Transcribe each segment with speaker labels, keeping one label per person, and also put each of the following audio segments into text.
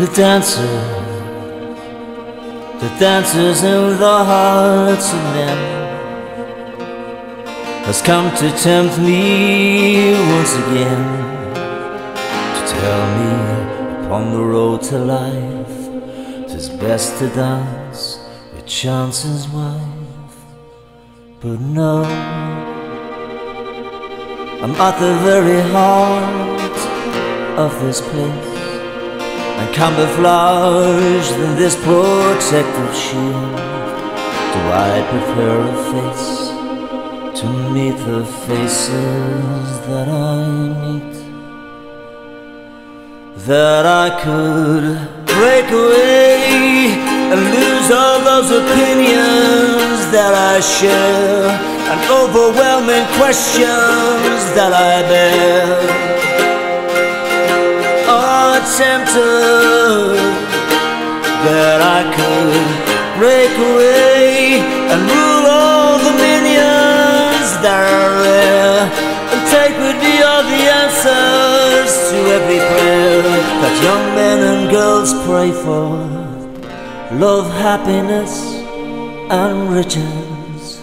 Speaker 1: the dancer, the dancers in the hearts of men, has come to tempt me once again to tell me upon the road to life, tis best to dance with chance's wife. But no, I'm at the very heart of this place and camouflage in this protective shield. Do I prepare a face to meet the faces that I meet? That I could break away and lose all those opinions that I share and overwhelming questions that I bear tempted that I could break away and rule all the minions that are rare and take with me all the answers to every prayer that young men and girls pray for love, happiness, and riches.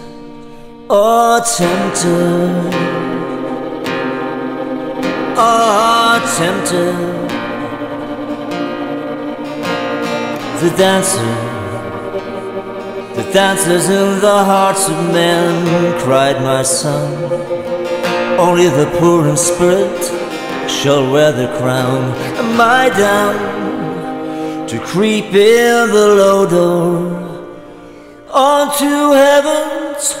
Speaker 1: Oh, tempted, oh, tempted. The dancer, the dancers in the hearts of men, cried my son. Only the poor in spirit shall wear the crown. Am I down to creep in the low door onto heaven's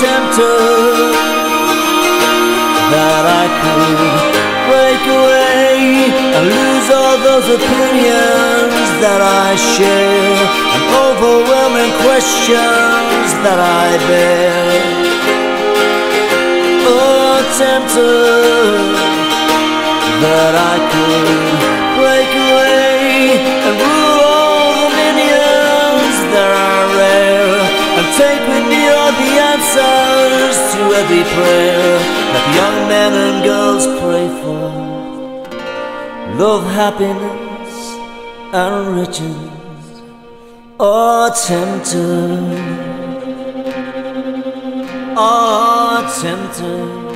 Speaker 1: tempted that I could break away and lose all those opinions that I share and overwhelming questions that I bear. Oh, tempted that I could break away the answers to every prayer that young men and girls pray for. Love, happiness, and riches are tempted, are tempted.